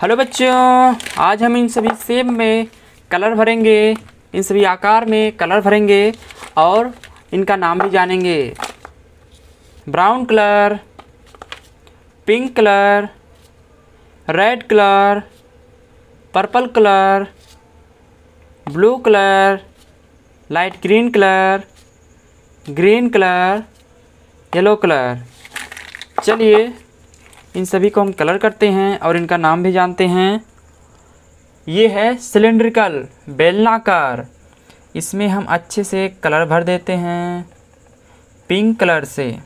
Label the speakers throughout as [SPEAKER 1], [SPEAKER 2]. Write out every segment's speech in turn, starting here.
[SPEAKER 1] Hello बच्चों, आज हम इन सभी सेब में कलर भरेंगे। इन सभी आकार में कलर भरेंगे और इनका नाम भी जानेंगे। Brown colour, pink colour, red colour, purple colour, blue colour, light green colour green colour, yellow colour. चलिए इन सभी को हम कलर करते हैं और इनका नाम भी जानते हैं। ये है सिलेंड्रिकल बेलनाकार। इसमें हम अच्छे से कलर भर देते हैं, पिंक कलर से।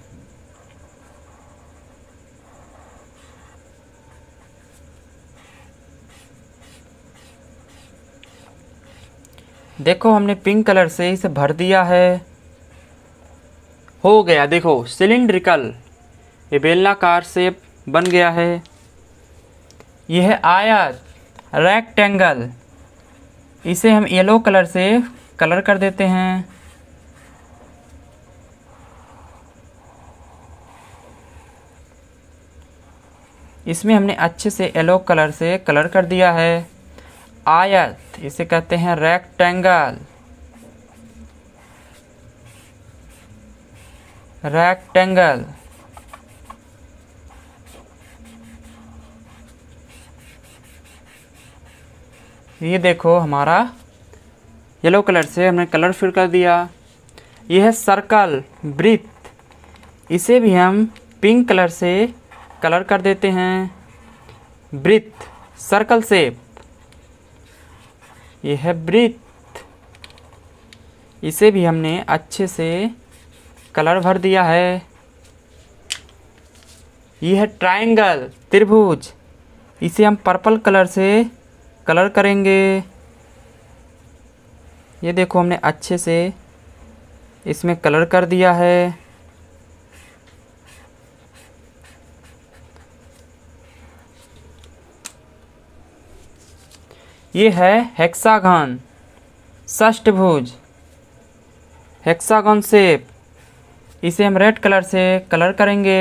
[SPEAKER 1] देखो, हमने पिंक कलर से इसे भर दिया है। हो गया, देखो, सिलिंड्रिकल। ये बेलनाकार शेप बन गया है। यह आयत रेक्टेंगल इसे हम येलो कलर से कलर कर देते हैं। इसमें हमने अच्छे से येलो कलर से कलर कर दिया है। आयत, इसे कहते हैं रेक्टेंगल रेक्टेंगल ये देखो हमारा येलो कलर से हमने कलर फिल कर दिया। यह है सर्कल ब्रिथ इसे भी हम पिंक कलर से कलर कर देते हैं। ब्रिथ सर्कल शेप यह है ब्रिथ इसे भी हमने अच्छे से कलर भर दिया है। यह है ट्रायंगल त्रिभुज। इसे हम पर्पल कलर से कलर करेंगे। ये देखो हमने अच्छे से इसमें कलर कर दिया है। ये है हेक्सागन षष्टभुज हेक्सागन शेप इसे हम रेड कलर से कलर करेंगे।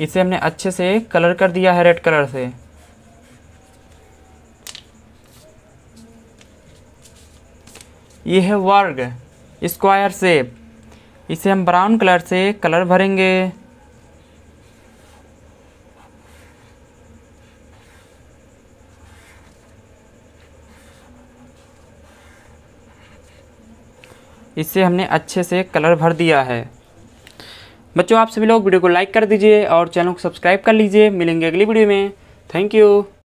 [SPEAKER 1] इसे हमने अच्छे से कलर कर दिया है रेड कलर से। ये है वर्ग, स्क्वायर शेप। इसे हम ब्राउन कलर से कलर भरेंगे। इसे हमने अच्छे से कलर भर दिया है। बच्चों, आप सभी लोग वीडियो को लाइक कर दीजिए और चैनल को सब्सक्राइब कर लीजिए। मिलेंगे अगली वीडियो में। Thank you